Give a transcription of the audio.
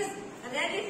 is red it